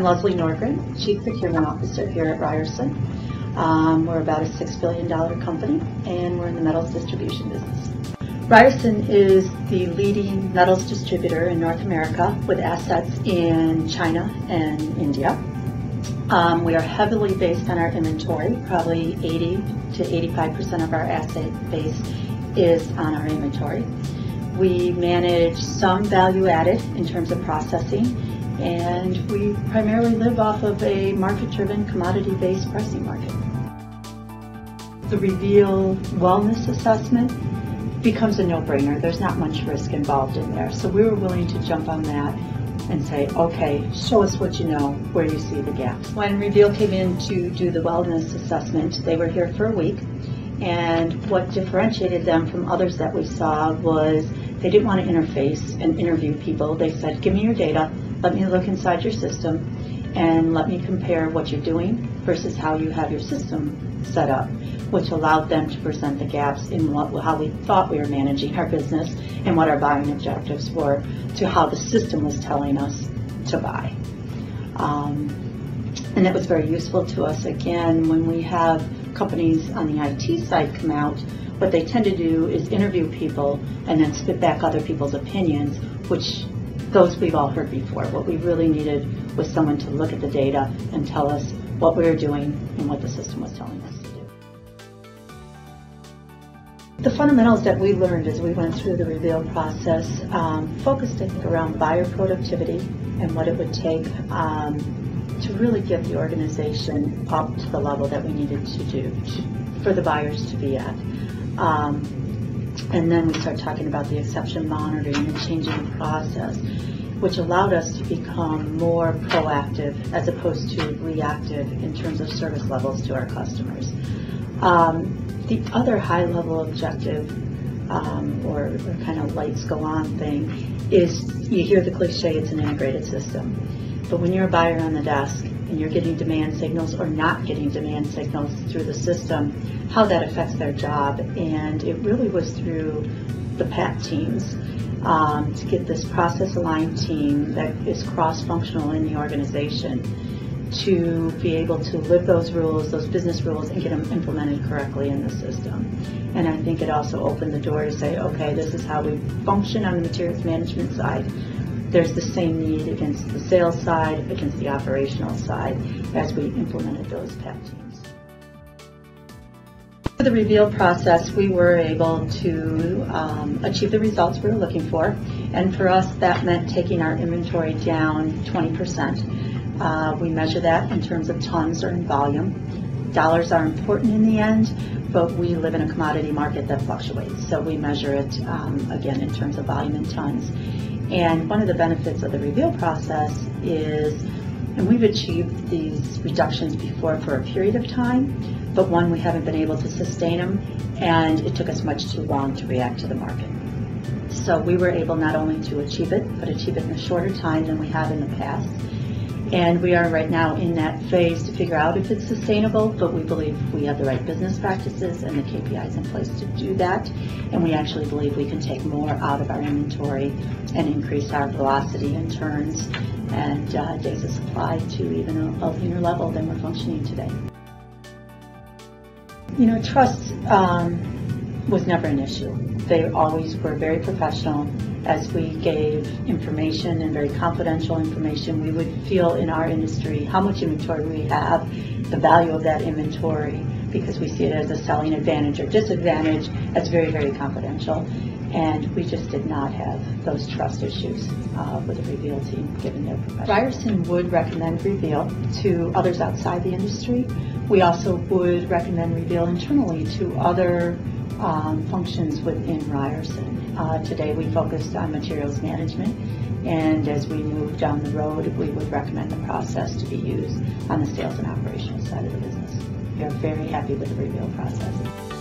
I'm Leslie Norgren, Chief Procurement Officer here at Ryerson. Um, we're about a $6 billion company and we're in the metals distribution business. Ryerson is the leading metals distributor in North America with assets in China and India. Um, we are heavily based on our inventory, probably 80 to 85% of our asset base is on our inventory. We manage some value added in terms of processing and we primarily live off of a market-driven commodity-based pricing market. The Reveal wellness assessment becomes a no-brainer. There's not much risk involved in there. So we were willing to jump on that and say, okay, show us what you know, where you see the gaps. When Reveal came in to do the wellness assessment, they were here for a week. And what differentiated them from others that we saw was they didn't want to interface and interview people. They said, give me your data, let me look inside your system, and let me compare what you're doing versus how you have your system set up, which allowed them to present the gaps in what, how we thought we were managing our business and what our buying objectives were to how the system was telling us to buy. Um, and that was very useful to us. Again, when we have companies on the IT side come out, what they tend to do is interview people and then spit back other people's opinions, which those we've all heard before. What we really needed was someone to look at the data and tell us what we were doing and what the system was telling us to do. The fundamentals that we learned as we went through the reveal process um, focused, I think, around buyer productivity and what it would take um, to really get the organization up to the level that we needed to do to, for the buyers to be at. Um, and then we start talking about the exception monitoring and changing the process, which allowed us to become more proactive as opposed to reactive in terms of service levels to our customers. Um, the other high level objective um, or, or kind of lights go on thing is you hear the cliche it's an integrated system. But when you're a buyer on the desk and you're getting demand signals or not getting demand signals through the system, how that affects their job. And it really was through the PAT teams um, to get this process aligned team that is cross functional in the organization to be able to live those rules, those business rules, and get them implemented correctly in the system. And I think it also opened the door to say, okay, this is how we function on the materials management side there's the same need against the sales side, against the operational side, as we implemented those PAT teams. For the reveal process, we were able to um, achieve the results we were looking for, and for us that meant taking our inventory down 20%. Uh, we measure that in terms of tons or in volume. Dollars are important in the end, but we live in a commodity market that fluctuates, so we measure it um, again in terms of volume and tons. And one of the benefits of the reveal process is, and we've achieved these reductions before for a period of time, but one, we haven't been able to sustain them, and it took us much too long to react to the market. So we were able not only to achieve it, but achieve it in a shorter time than we have in the past. And we are right now in that phase to figure out if it's sustainable, but we believe we have the right business practices and the KPIs in place to do that. And we actually believe we can take more out of our inventory and increase our velocity and turns and uh, days of supply to even a, leaner level than we're functioning today. You know, trust um, was never an issue. They always were very professional as we gave information and very confidential information, we would feel in our industry how much inventory we have, the value of that inventory, because we see it as a selling advantage or disadvantage. That's very, very confidential. And we just did not have those trust issues uh, with the Reveal team, given their profession. Ryerson would recommend Reveal to others outside the industry. We also would recommend Reveal internally to other um, functions within Ryerson. Uh, today we focused on materials management and as we move down the road we would recommend the process to be used on the sales and operational side of the business. We are very happy with the reveal process.